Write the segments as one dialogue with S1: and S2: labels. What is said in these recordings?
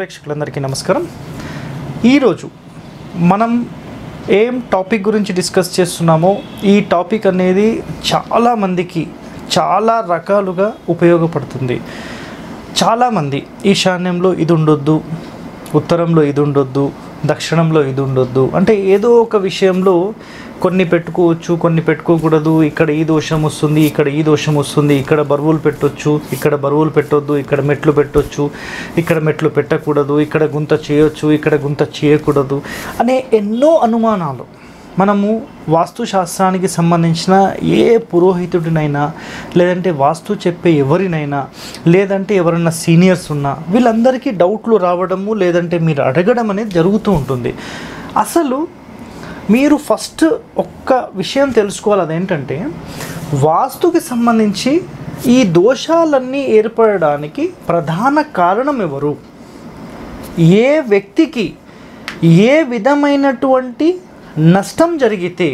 S1: ప్రేక్షకులందరికీ నమస్కారం. ఈరోజు మనం ఏం టాపిక్ గురించి డిస్కస్ చేస్తున్నామో ఈ టాపిక్ అనేది చాలామందికి చాలా రకాలుగా ఉపయోగపడుతుంది. చాలామంది ఈశాన్యంలో ఇది ఉండొద్దు ఉత్తరంలో ఇది ఉండొద్దు దక్షిణంలో ఇది ఉండొద్దు అంటే ఏదో ఒక విషయంలో కొన్ని పెట్టుకోవచ్చు కొన్ని పెట్టుకోకూడదు. ఇక్కడ ఈ దోషం వస్తుంది ఇక్కడ ఈ దోషం వస్తుంది. ఇక్కడ బరువులు పెట్టొచ్చు ఇక్కడ బరువులు పెట్టొద్దు ఇక్కడ మెట్లు పెట్టొచ్చు ఇక్కడ మెట్లు పెట్టకూడదు ఇక్కడ గుంత చేయొచ్చు ఇక్కడ గుంత చేయకూడదు అనే ఎన్నో అనుమానాలు మనము వాస్తుశాస్త్రానికి సంబంధించిన ఏ పురోహితుడినైనా లేదంటే వాస్తు చెప్పే ఎవరినైనా లేదంటే ఎవరైనా సీనియర్స్ ఉన్నా వీళ్ళందరికీ డౌట్లు రావడము లేదంటే మీరు అడగడం అనేది జరుగుతూ ఉంటుంది. అసలు మీరు ఫస్ట్ ఒక్క విషయం తెలుసుకోవాలి అదేంటంటే వాస్తుకి సంబంధించి ఈ దోషాలన్నీ ఏర్పడడానికి ప్రధాన కారణం ఎవరు? ఏ వ్యక్తికి ఏ విధమైనటువంటి నష్టం జరిగితే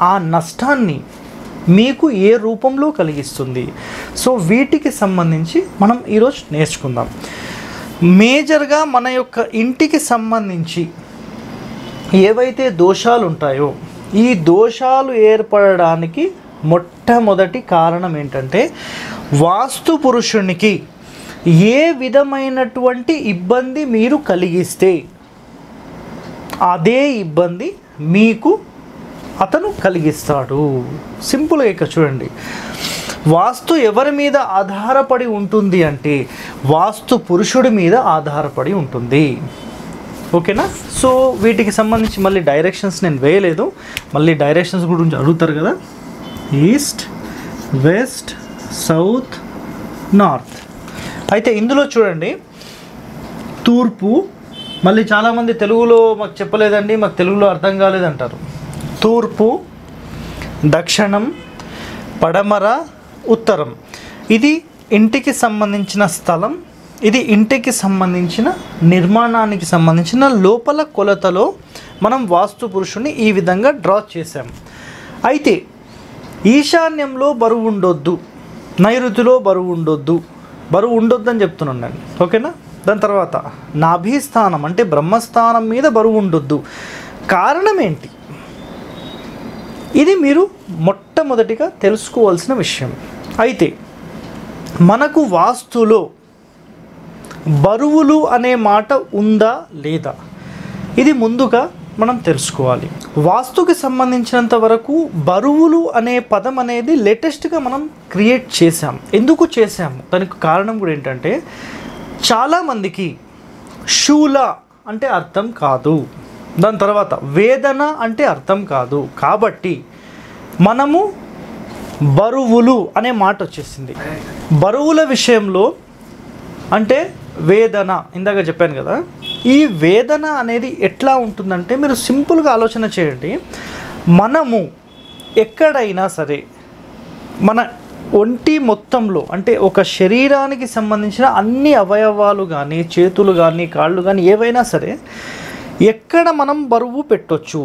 S1: ఆ నష్టాన్ని మీకు ఏ రూపంలో కలిగిస్తుంది? సో వీటికి సంబంధించి మనం ఈరోజు నేర్చుకుందాం. మేజర్గా మన యొక్క ఇంటికి సంబంధించి ఏవైతే దోషాలు ఉంటాయో ఈ దోషాలు ఏర్పడడానికి మొట్టమొదటి కారణం ఏంటంటే వాస్తు పురుషునికి ఏ విధమైనటువంటి ఇబ్బంది మీరు కలిగిస్తే అదే ఇబ్బంది మీకు అతను కలిగిస్తాడు. సింపుల్గా ఇక చూడండి. వాస్తు ఎవరి మీద ఆధారపడి ఉంటుంది అంటే వాస్తు పురుషుడి మీద ఆధారపడి ఉంటుంది. ఓకేనా? సో వీటికి సంబంధించి మళ్ళీ డైరెక్షన్స్ నేను వేయలేదు. మళ్ళీ డైరెక్షన్స్ గురించి అడుగుతారు కదా? ఈస్ట్ వెస్ట్ సౌత్ నార్త్ అయితే ఇందులో చూడండి. తూర్పు మళ్ళీ చాలామంది తెలుగులో మాకు చెప్పలేదండి మాకు తెలుగులో అర్థం కాలేదంటారు. తూర్పు దక్షిణం పడమర ఉత్తరం. ఇది ఇంటికి సంబంధించిన స్థలం. ఇది ఇంటికి సంబంధించిన నిర్మాణానికి సంబంధించిన లోపల కొలతలో మనం వాస్తు పురుషుని ఈ విధంగా డ్రా చేసాం అయితే ఈశాన్యంలో బరువు ఉండొద్దు నైరుతిలో బరువు ఉండొద్దు బరువు ఉండొద్దని చెప్తున్నాను నేను. ఓకేనా? దాని తర్వాత నాభీస్థానం అంటే బ్రహ్మస్థానం మీద బరువు ఉండొద్దు. కారణం ఏంటి? ఇది మీరు మొట్టమొదటిగా తెలుసుకోవాల్సిన విషయం. అయితే మనకు వాస్తులో బరువులు అనే మాట ఉందా లేదా? ఇది ముందుగా మనం తెలుసుకోవాలి. వాస్తుకి సంబంధించినంత వరకు బరువులు అనే పదం అనేది లేటెస్ట్గా మనం క్రియేట్ చేసాం ఎందుకు చేశాము దానికి కారణం కూడా ఏంటంటే చాలామందికి శూల అంటే అర్థం కాదు. దాని తర్వాత వేదన అంటే అర్థం కాదు. కాబట్టి మనము బరువులు అనే మాట వచ్చేసింది. బరువుల విషయంలో అంటే వేదన ఇందాక చెప్పాను కదా. ఈ వేదన అనేది ఎట్లా ఉంటుందంటే మీరు సింపుల్గా ఆలోచన చేయండి. మనము ఎక్కడైనా సరే మన ఒంటి మొత్తంలో అంటే ఒక శరీరానికి సంబంధించిన అన్ని అవయవాలు కానీ చేతులు కానీ కాళ్ళు కానీ ఏవైనా సరే ఎక్కడ మనం బరువు పెట్టొచ్చు?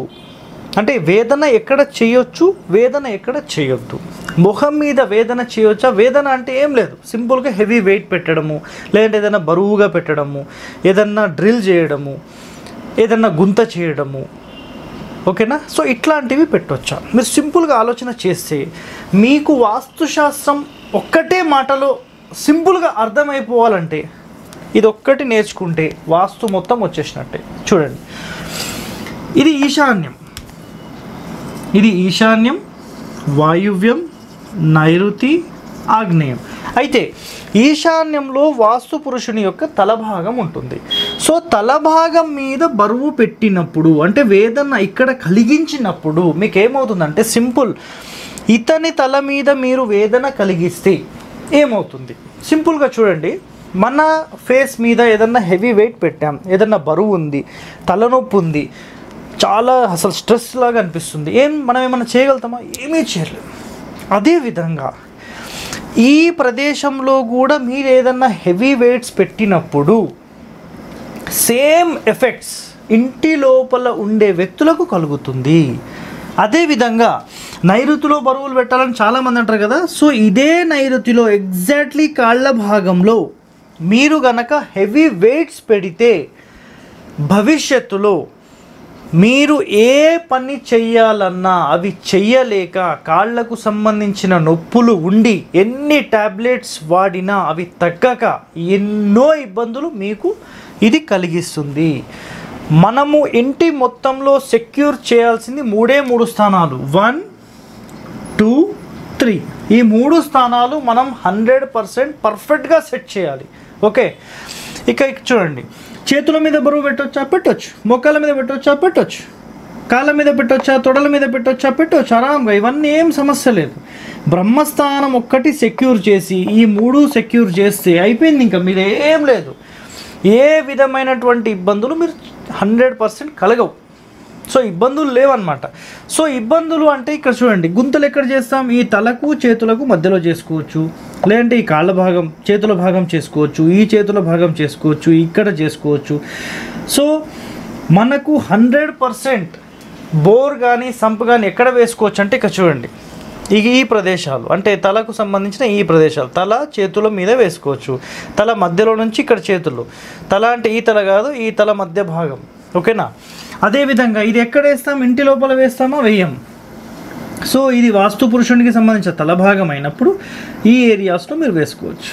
S1: అంటే వేదన ఎక్కడ చేయొచ్చు? వేదన ఎక్కడ చేయొద్దు? ముఖం మీద వేదన చేయవచ్చా వేదన అంటే ఏం లేదు. సింపుల్గా హెవీ వెయిట్ పెట్టడము లేదంటే ఏదైనా బరువుగా పెట్టడము ఏదన్నా డ్రిల్ చేయడము ఏదన్నా గుంత చేయడము. ఓకేనా? సో ఇట్లాంటివి పెట్టొచ్చా? మీరు సింపుల్గా ఆలోచన చేస్తే మీకు వాస్తుశాస్త్రం ఒక్కటే మాటలో సింపుల్గా అర్థమైపోవాలంటే ఇది ఒక్కటి నేర్చుకుంటే వాస్తు మొత్తం వచ్చేసినట్టే. చూడండి. ఇది ఈశాన్యం. ఇది ఈశాన్యం వాయువ్యం నైరుతి ఆగ్నేయం. అయితే ఈశాన్యంలో వాస్తు పురుషుని యొక్క తలభాగం ఉంటుంది. సో తలభాగం మీద బరువు పెట్టినప్పుడు అంటే వేదన ఇక్కడ కలిగించినప్పుడు మీకు ఏమవుతుందంటే సింపుల్. ఇతని తల మీద మీరు వేదన కలిగిస్తే ఏమవుతుంది? సింపుల్గా చూడండి. మన ఫేస్ మీద ఏదన్నా హెవీ వెయిట్ పెట్టాం ఏదన్నా బరువు ఉంది తలనొప్పి ఉంది చాలా అసలు స్ట్రెస్ లాగా అనిపిస్తుంది. ఏం మనం ఏమైనా చేయగలుగుతామా? ఏమీ చేయలేము అదేవిధంగా ఈ ప్రదేశంలో కూడా మీరు ఏదన్నా హెవీ వెయిట్స్ పెట్టినప్పుడు సేమ్ ఎఫెక్ట్స్ ఇంటి లోపల ఉండే వ్యక్తులకు కలుగుతుంది. అదేవిధంగా నైరుతిలో బరువులు పెట్టాలని చాలామంది అంటారు కదా సో ఇదే నైరుతిలో ఎగ్జాక్ట్లీ కాళ్ళ భాగంలో మీరు గనక హెవీ వెయిట్స్ పెడితే భవిష్యత్తులో మీరు ఏ పని చెయ్యాలన్నా అవి చెయ్యలేక కాళ్ళకు సంబంధించిన నొప్పులు ఉండి ఎన్ని టాబ్లెట్స్ వాడినా అవి తగ్గక ఎన్నో ఇబ్బందులు మీకు ఇది కలిగిస్తుంది. మనము ఇంటి మొత్తంలో సెక్యూర్ చేయాల్సింది మూడే మూడు స్థానాలు. One two three. ఈ మూడు స్థానాలు మనం హండ్రెడ్ పర్సెంట్ పర్ఫెక్ట్గా సెట్ చేయాలి. ఓకే. ఇక ఇక చూడండి. చేతుల మీద బరువు పెట్టొచ్చా? పెట్టొచ్చు. మొక్కల మీద పెట్టొచ్చా? పెట్టొచ్చు. కాళ్ళ మీద పెట్టొచ్చా? తొడల మీద పెట్టొచ్చా? పెట్టొచ్చు. ఆరాంగా ఇవన్నీ ఏం సమస్య లేదు. బ్రహ్మస్థానం ఒక్కటి సెక్యూర్ చేసి ఈ మూడు సెక్యూర్ చేస్తే అయిపోయింది ఇంకా. మీరు ఏం లేదు. ఏ విధమైనటువంటి ఇబ్బందులు మీరు హండ్రెడ్ పర్సెంట్ కలగవు. సో ఇబ్బందులు లేవన్నమాట. సో ఇబ్బందులు అంటే ఇక్కడ చూడండి గుంతలు ఎక్కడ చేస్తాం? ఈ తలకు చేతులకు మధ్యలో చేసుకోవచ్చు. లేదంటే ఈ కాళ్ళ భాగం చేతుల భాగం చేసుకోవచ్చు. ఈ చేతుల భాగం చేసుకోవచ్చు. ఇక్కడ చేసుకోవచ్చు. సో మనకు హండ్రెడ్ పర్సెంట్ బోర్ కానీ సంప్ కానీ ఎక్కడ వేసుకోవచ్చు అంటే ఇక్కడ చూడండి. ఇక ఈ ప్రదేశాలు అంటే తలకు సంబంధించిన ఈ ప్రదేశాలు తల చేతుల మీద వేసుకోవచ్చు. తల మధ్యలో నుంచి ఇక్కడ చేతులు. తల అంటే ఈ తల కాదు ఈ తల మధ్య భాగం. ఓకేనా? అదేవిధంగా ఇది ఎక్కడ వేస్తాం? ఇంటి లోపల వేస్తామా? వేయం. సో ఇది వాస్తు పురుషునికి సంబంధించిన తలభాగం అయినప్పుడు ఈ ఏరియాస్లో మీరు వేసుకోవచ్చు.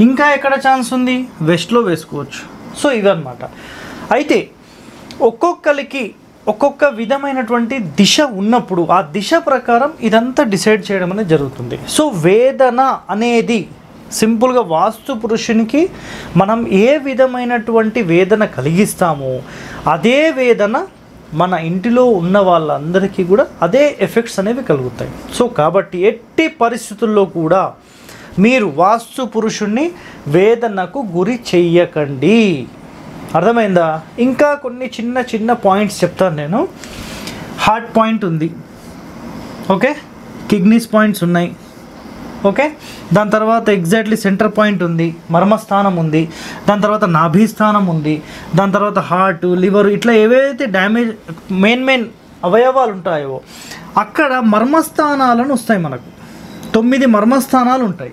S1: ఇంకా ఎక్కడ ఛాన్స్ ఉంది? వెస్ట్లో వేసుకోవచ్చు. సో ఇవన్నమాట అయితే ఒక్కొక్కరికి ఒక్కొక్క విధమైనటువంటి దిశ ఉన్నప్పుడు ఆ దిశ ప్రకారం ఇదంతా డిసైడ్ చేయడం అనేది జరుగుతుంది. సో వేదన అనేది సింపుల్గా వాస్తు పురుషునికి మనం ఏ విధమైనటువంటి వేదన కలిగిస్తామో అదే వేదన మన ఇంటిలో ఉన్న వాళ్ళందరికీ కూడా అదే ఎఫెక్ట్స్ అనేవి కలుగుతాయి. సో కాబట్టి ఎట్టి పరిస్థితుల్లో కూడా మీరు వాస్తు పురుషుణ్ణి వేదనకు గురి చెయ్యకండి. అర్థమైందా? ఇంకా కొన్ని చిన్న చిన్న పాయింట్స్ చెప్తాను నేను. హార్ట్ పాయింట్ ఉంది. ఓకే? కిడ్నీస్ పాయింట్స్ ఉన్నాయి. ఓకే? దాని తర్వాత ఎగ్జాక్ట్లీ సెంటర్ పాయింట్ ఉంది మర్మస్థానం ఉంది దాని తర్వాత నాభిస్థానం ఉంది దాని తర్వాత హార్ట్ లివర్ ఇట్లా ఏవైతే డ్యామేజ్ మెయిన్ మెయిన్ అవయవాలు ఉంటాయో అక్కడ మర్మస్థానాలను వస్తాయి మనకు. తొమ్మిది మర్మస్థానాలు ఉంటాయి.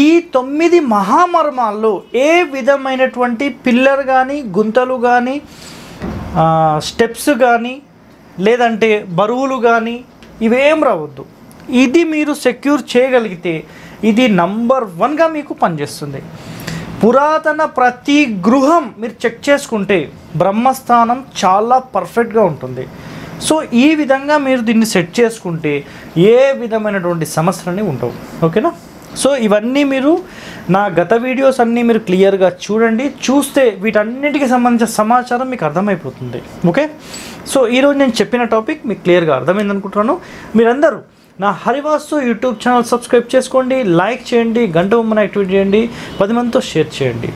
S1: ఈ తొమ్మిది మహామర్మాల్లో ఏ విధమైనటువంటి పిల్లర్ కానీ గుంతలు కానీ స్టెప్స్ కానీ లేదంటే బరువులు కానీ ఇవేం రావద్దు. ఇది మీరు సెక్యూర్ చేయగలిగితే ఇది నంబర్ వన్గా మీకు పనిచేస్తుంది. పురాతన ప్రతి గృహం మీరు చెక్ చేసుకుంటే బ్రహ్మస్థానం చాలా పర్ఫెక్ట్గా ఉంటుంది. సో ఈ విధంగా మీరు దీన్ని సెట్ చేసుకుంటే ఏ విధమైనటువంటి సమస్యలని ఉండవు. ఓకేనా? సో ఇవన్నీ మీరు నా గత వీడియోస్ అన్నీ మీరు క్లియర్గా చూడండి. చూస్తే వీటన్నిటికి సంబంధించిన సమాచారం మీకు అర్థమైపోతుంది. ఓకే? సో ఈరోజు నేను చెప్పిన టాపిక్ మీకు క్లియర్గా అర్థమైంది అనుకుంటున్నాను మీరందరూ నా హరివాస్తు యూట్యూబ్ ఛానల్ సబ్స్క్రైబ్ చేసుకోండి లైక్ చేయండి గంట బొమ్మను యాక్టివేట్ చేయండి పది మందితో షేర్ చేయండి.